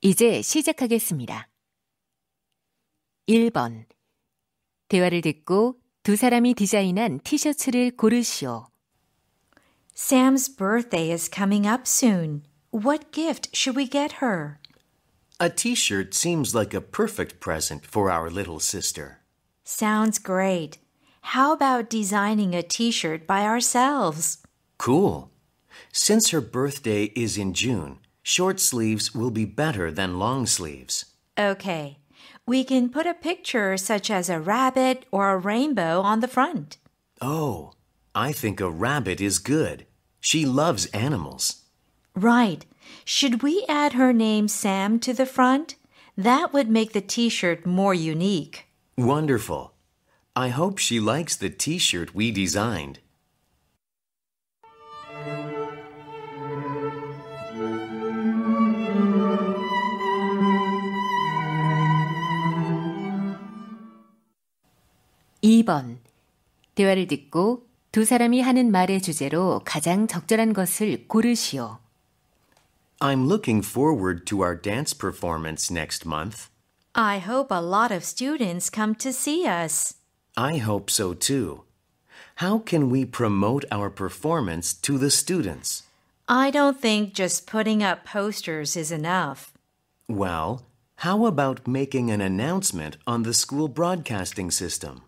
이제 시작하겠습니다. 1번. 대화를 듣고 두 사람이 디자인한 티셔츠를 고르시오. Sam's birthday is coming up soon. What gift should we get her? A t shirt seems like a perfect present for our little sister. Sounds great. How about designing a t shirt by ourselves? Cool. Since her birthday is in June, short sleeves will be better than long sleeves. Okay. We can put a picture such as a rabbit or a rainbow on the front. Oh, I think a rabbit is good. She loves animals. Right. Should we add her name Sam to the front? That would make the t shirt more unique. Wonderful. I hope she likes the t shirt we designed. 이 번 대화를 듣고 두 사람이 하는 말의 주제로 가장 적절한 것을 고르시오. I'm looking forward to our dance performance next month. I hope a lot of students come to see us. I hope so too. How can we promote our performance to the students? I don't think just putting up posters is enough. Well, how about making an announcement on the school broadcasting system?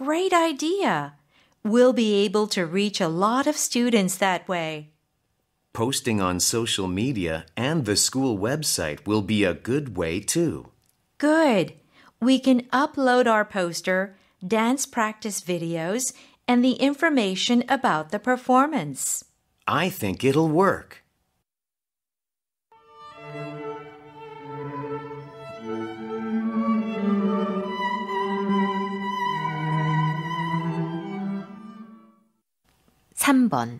Great idea. We'll be able to reach a lot of students that way. Posting on social media and the school website will be a good way too. Good. We can upload our poster, dance practice videos, and the information about the performance. I think it'll work. 삼 번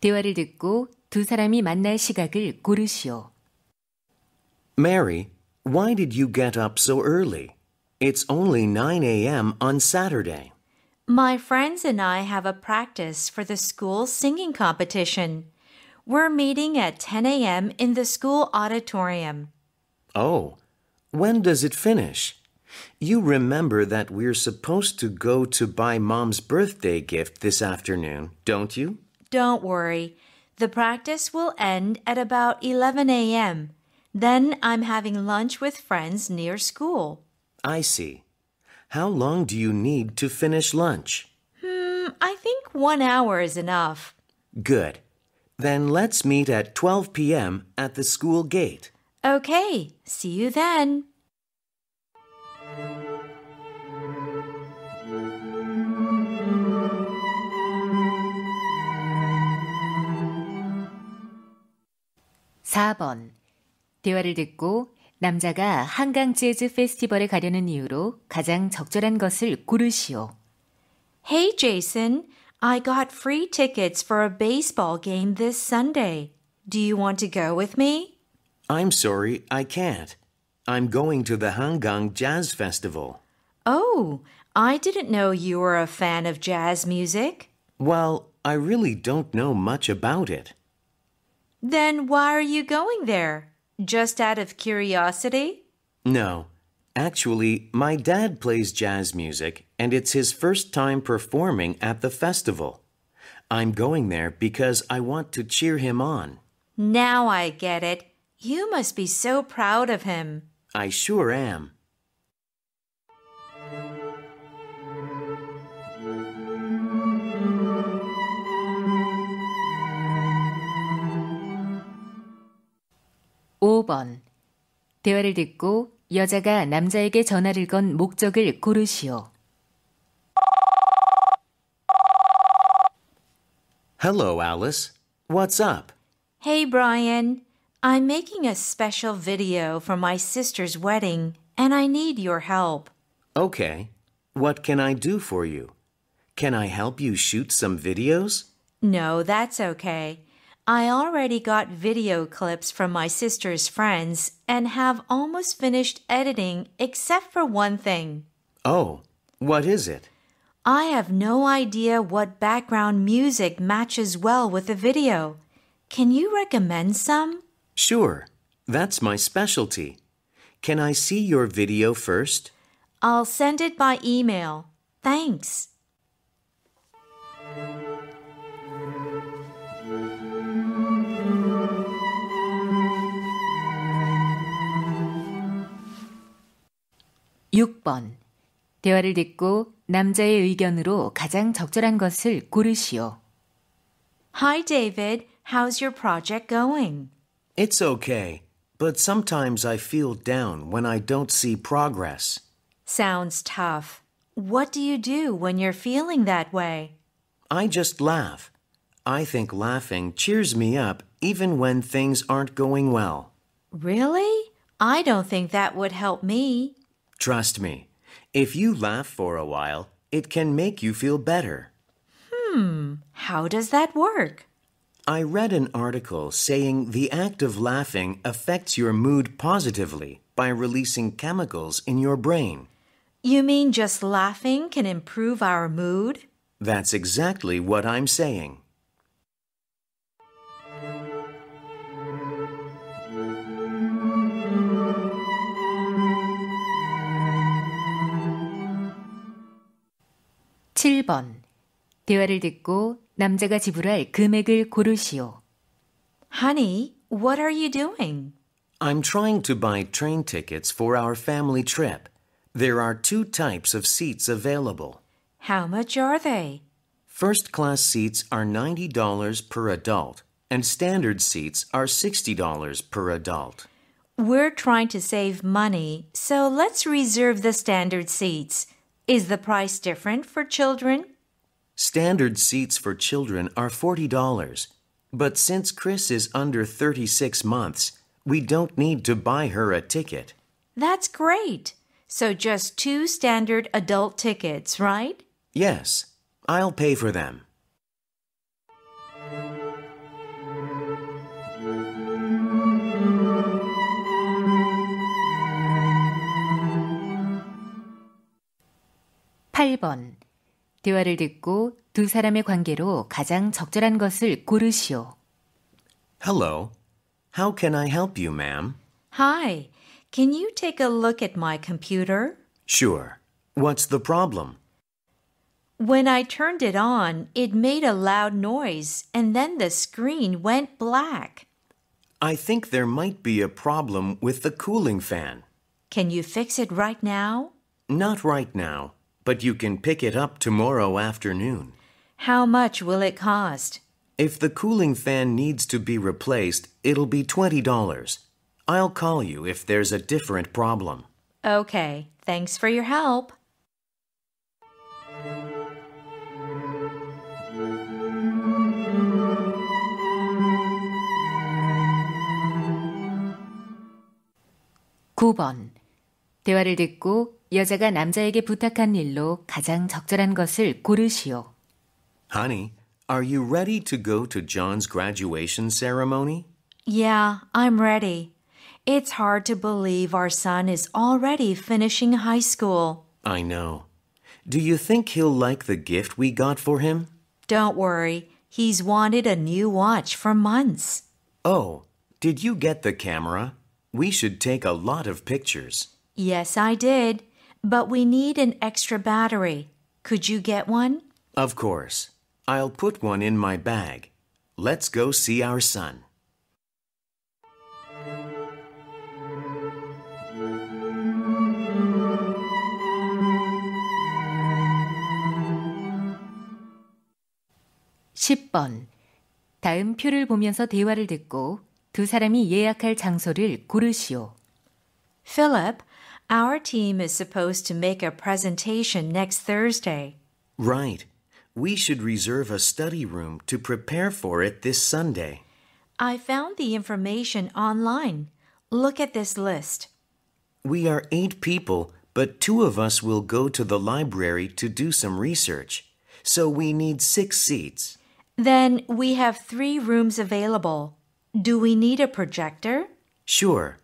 대화를 듣고 두 사람이 만날 시각을 고르시오. Mary, why did you get up so early? It's only 9 a.m. on Saturday. My friends and I have a practice for the school singing competition. We're meeting at 10 a.m. in the school auditorium. Oh, when does it finish? You remember that we're supposed to go to buy Mom's birthday gift this afternoon, don't you? Don't worry. The practice will end at about 11 a.m. Then I'm having lunch with friends near school. I see. How long do you need to finish lunch? Hmm, I think one hour is enough. Good. Then let's meet at 12 p.m. at the school gate. Okay, see you then. 사 번 대화를 듣고 남자가 한강 재즈 페스티벌에 가려는 이유로 가장 적절한 것을 고르시오. Hey, Jason. I got free tickets for a baseball game this Sunday. Do you want to go with me? I'm sorry, I can't. I'm going to the Hangang Jazz Festival. Oh, I didn't know you were a fan of jazz music. Well, I really don't know much about it. Then why are you going there? Just out of curiosity? No. Actually, my dad plays jazz music, and it's his first time performing at the festival. I'm going there because I want to cheer him on. Now I get it. You must be so proud of him. I sure am. 오 번 대화를 듣고 여자가 남자에게 전화를 건 목적을 고르시오. Hello, Alice. What's up? Hey, Brian. I'm making a special video for my sister's wedding, and I need your help. Okay. What can I do for you? Can I help you shoot some videos? No, that's okay. I already got video clips from my sister's friends and have almost finished editing except for one thing. Oh, what is it? I have no idea what background music matches well with the video. Can you recommend some? Sure. That's my specialty. Can I see your video first? I'll send it by email. Thanks. 육 번 대화를 듣고 남자의 의견으로 가장 적절한 것을 고르시오. Hi, David. How's your project going? It's okay, but sometimes I feel down when I don't see progress. Sounds tough. What do you do when you're feeling that way? I just laugh. I think laughing cheers me up even when things aren't going well. Really? I don't think that would help me. Trust me, if you laugh for a while, it can make you feel better. Hmm, how does that work? I read an article saying the act of laughing affects your mood positively by releasing chemicals in your brain. You mean just laughing can improve our mood? That's exactly what I'm saying. 칠 번 대화를 듣고 남자가 지불할 금액을 고르시오. Honey, what are you doing? I'm trying to buy train tickets for our family trip. There are two types of seats available. How much are they? First class seats are $90 per adult, and standard seats are $60 per adult. We're trying to save money, so let's reserve the standard seats. Is the price different for children? Standard seats for children are $40. But since Chris is under 36 months, we don't need to buy her a ticket. That's great. So just two standard adult tickets, right? Yes, I'll pay for them. 팔 번 대화를 듣고 두 사람의 관계로 가장 적절한 것을 고르시오. Hello. How can I help you, ma'am? Hi, can you take a look at my computer? Sure. What's the problem? When I turned it on, it made a loud noise and then the screen went black. I think there might be a problem with the cooling fan. Can you fix it right now? Not right now, but you can pick it up tomorrow afternoon. How much will it cost? If the cooling fan needs to be replaced, it'll be $20. I'll call you if there's a different problem. Okay, thanks for your help. 구 번 대화를 듣고 여자가 남자에게 부탁한 일로 가장 적절한 것을 고르시오. Honey, are you ready to go to John's graduation ceremony? Yeah, I'm ready. It's hard to believe our son is already finishing high school. I know. Do you think he'll like the gift we got for him? Don't worry, he's wanted a new watch for months. Oh, did you get the camera? We should take a lot of pictures. Yes, I did, but we need an extra battery. Could you get one? Of course. I'll put one in my bag. Let's go see our son. 십 번 다음 표를 보면서 대화를 듣고 두 사람이 예약할 장소를 고르시오. Philip, our team is supposed to make a presentation next Thursday. Right. We should reserve a study room to prepare for it this Sunday. I found the information online. Look at this list. We are eight people, but two of us will go to the library to do some research. So we need six seats. Then we have three rooms available. Do we need a projector? Sure.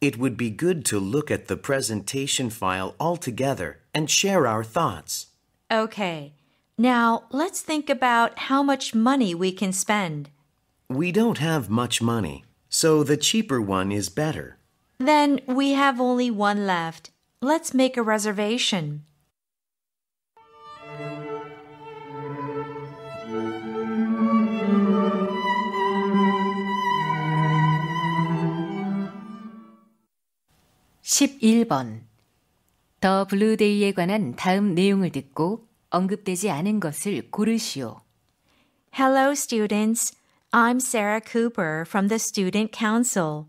It would be good to look at the presentation file all together and share our thoughts. Okay. Now let's think about how much money we can spend. We don't have much money, so the cheaper one is better. Then we have only one left. Let's make a reservation. (11번) 더 블루데이에 관한 다음 내용을 듣고 언급되지 않은 것을 고르시오. Hello, students. I'm Sarah Cooper from the Student Council.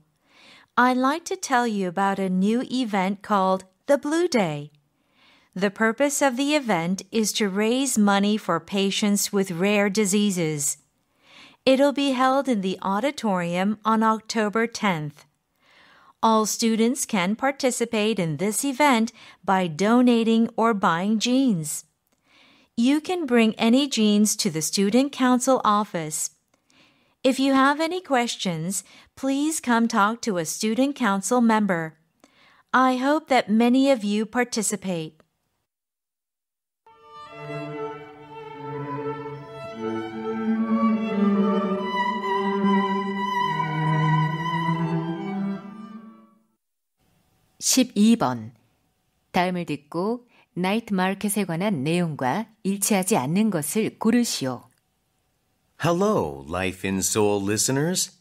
I'd like to tell you about a new event called the Blue Day. The purpose of the event is to raise money for patients with rare diseases. It'll be held in the auditorium on October 10th. All students can participate in this event by donating or buying jeans. You can bring any jeans to the Student Council office. If you have any questions, please come talk to a Student Council member. I hope that many of you participate. (12번) 다음을 듣고 나이트 마켓에 관한 내용과 일치하지 않는 것을 고르시오. Hello, Life in Seoul listeners.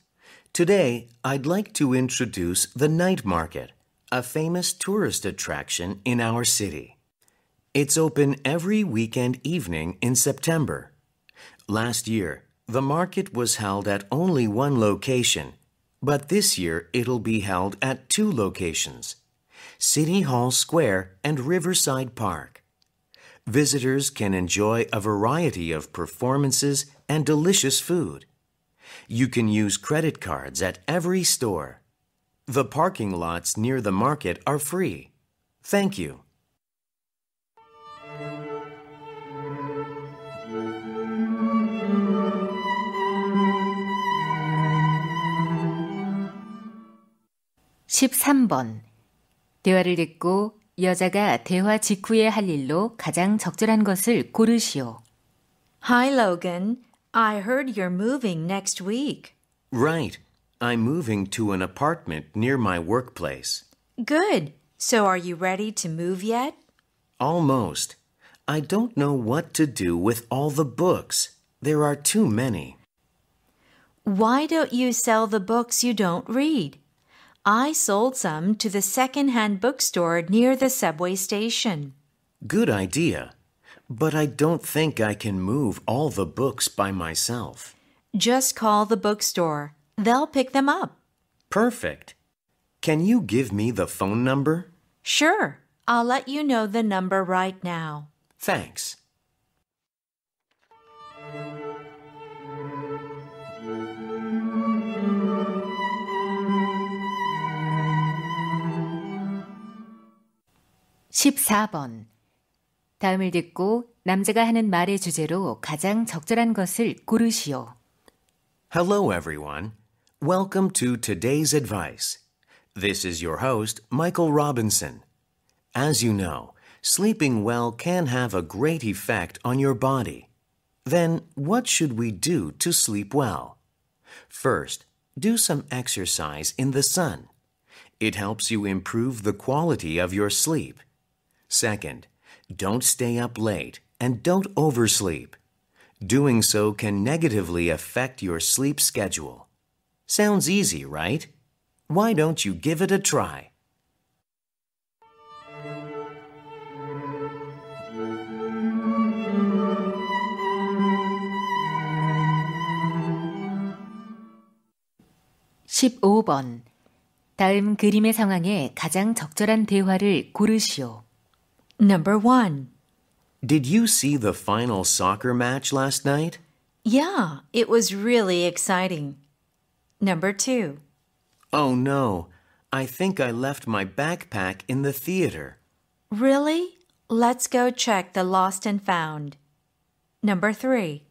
Today, I'd like to introduce the night market, a famous tourist attraction in our city. It's open every weekend evening in September. Last year, the market was held at only one location, but this year it'll be held at two locations City Hall Square and Riverside Park. Visitors can enjoy a variety of performances and delicious food. You can use credit cards at every store. The parking lots near the market are free. Thank you. (13번) 대화를 듣고 여자가 대화 직후에 할 일로 가장 적절한 것을 고르시오. Hi, Logan. I heard you're moving next week. Right. I'm moving to an apartment near my workplace. Good. So are you ready to move yet? Almost. I don't know what to do with all the books. There are too many. Why don't you sell the books you don't read? I sold some to the second-hand bookstore near the subway station. Good idea. But I don't think I can move all the books by myself. Just call the bookstore. They'll pick them up. Perfect. Can you give me the phone number? Sure. I'll let you know the number right now. Thanks. (14번) 다음을 듣고 남자가 하는 말의 주제로 가장 적절한 것을 고르시오. Hello, everyone. Welcome to today's advice. This is your host, Michael Robinson. As you know, sleeping well can have a great effect on your body. Then, what should we do to sleep well? First, do some exercise in the sun. It helps you improve the quality of your sleep. Second, don't stay up late and don't oversleep. Doing so can negatively affect your sleep schedule. Sounds easy, right? Why don't you give it a try? (15번) 다음 그림의 상황에 가장 적절한 대화를 고르시오. Number one. Did you see the final soccer match last night? Yeah, it was really exciting. Number two. Oh no, I think I left my backpack in the theater. Really? Let's go check the lost and found. Number three.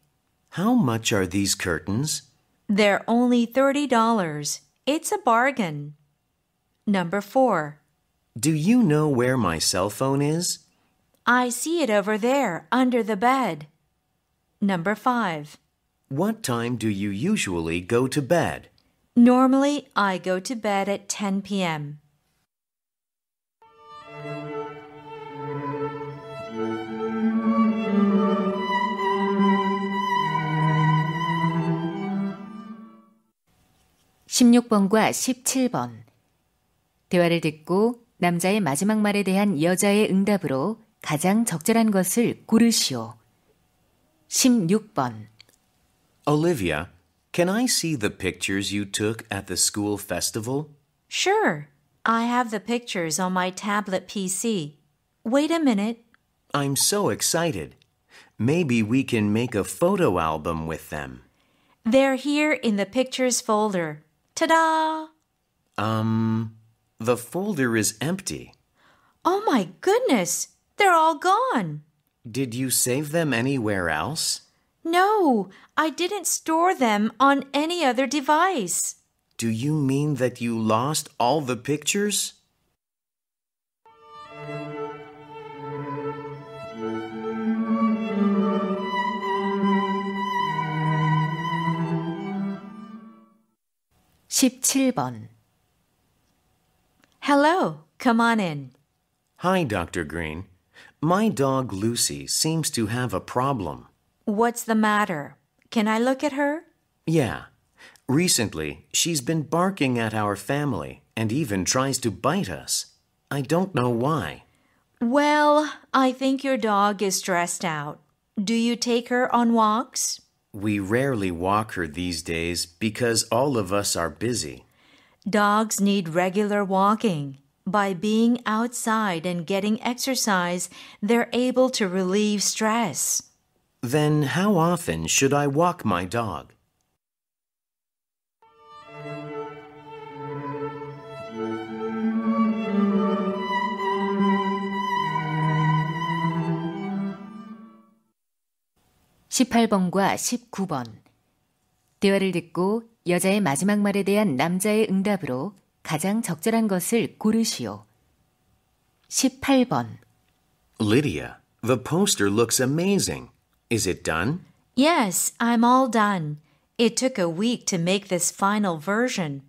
How much are these curtains? They're only $30. It's a bargain. Number four. Do you know where my cell phone is? I see it over there under the bed. Number five. What time do you usually go to bed? Normally, I go to bed at 10 p.m. (16번과 17번) 대화를 듣고 남자의 마지막 말에 대한 여자의 응답으로 가장 적절한 것을 고르시오. 16번. Olivia, can I see the pictures you took at the school festival? Sure. I have the pictures on my tablet PC. Wait a minute. I'm so excited. Maybe we can make a photo album with them. They're here in the pictures folder. Ta da! Um, the folder is empty. Oh my goodness! They're all gone. Did you save them anywhere else? No, I didn't store them on any other device. Do you mean that you lost all the pictures? (17번) Hello, come on in. Hi, Dr. Green. My dog Lucy seems to have a problem. What's the matter? Can I look at her? Yeah. Recently, she's been barking at our family and even tries to bite us. I don't know why. Well, I think your dog is stressed out. Do you take her on walks? We rarely walk her these days because all of us are busy. Dogs need regular walking. By being outside and getting exercise, they're able to relieve stress. Then how often should I walk my dog? (18번과 19번) 대화를 듣고 여자의 마지막 말에 대한 남자의 응답으로 가장 적절한 것을 고르시오. 18번. Lydia, the poster looks amazing. Is it done? Yes, I'm all done. It took a week to make this final version.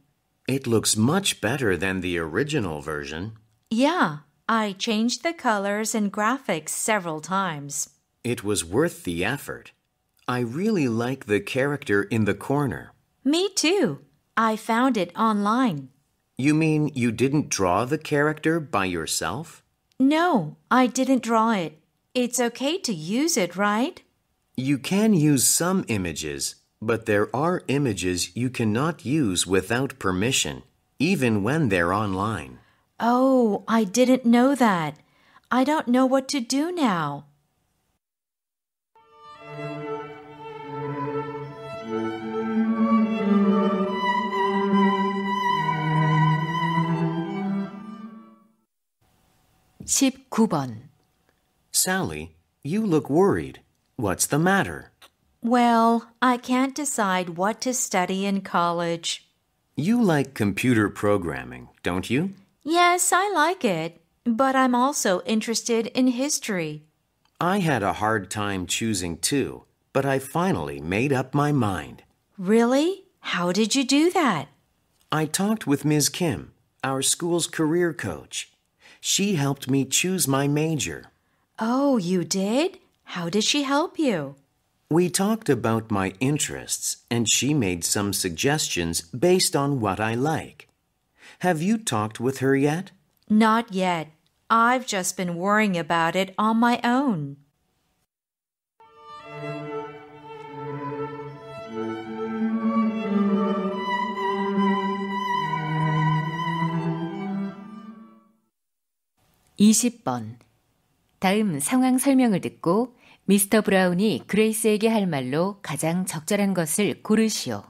It looks much better than the original version. Yeah, I changed the colors and graphics several times. It was worth the effort. I really like the character in the corner. Me too. I found it online. You mean you didn't draw the character by yourself? No, I didn't draw it. It's okay to use it, right? You can use some images, but there are images you cannot use without permission, even when they're online. Oh, I didn't know that. I don't know what to do now. 19번. Sally, you look worried. What's the matter? Well, I can't decide what to study in college. You like computer programming, don't you? Yes, I like it, but I'm also interested in history. I had a hard time choosing too, but I finally made up my mind. Really? How did you do that? I talked with Ms. Kim, our school's career coach. She helped me choose my major. Oh, you did? How did she help you? We talked about my interests, and she made some suggestions based on what I like. Have you talked with her yet? Not yet. I've just been worrying about it on my own. (20번) 다음 상황 설명을 듣고 미스터 브라운이 그레이스에게 할 말로 가장 적절한 것을 고르시오.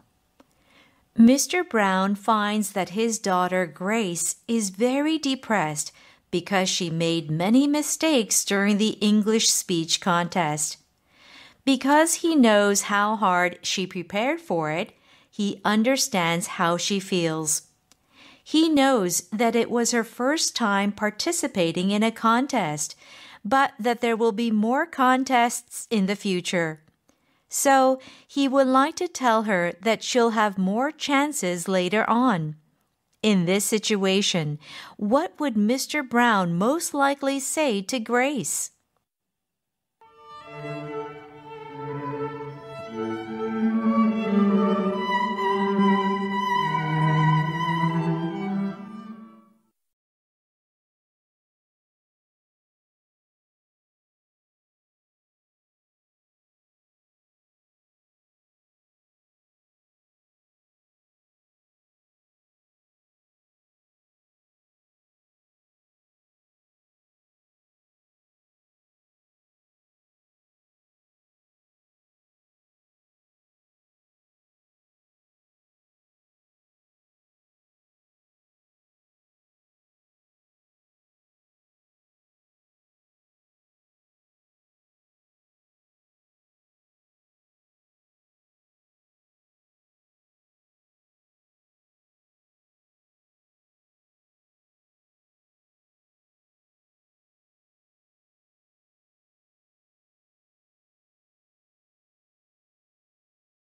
Mr. Brown finds that his daughter Grace is very depressed because she made many mistakes during the English speech contest. Because he knows how hard she prepared for it, he understands how she feels. He knows that it was her first time participating in a contest, but that there will be more contests in the future. So he would like to tell her that she'll have more chances later on. In this situation, what would Mr. Brown most likely say to Grace?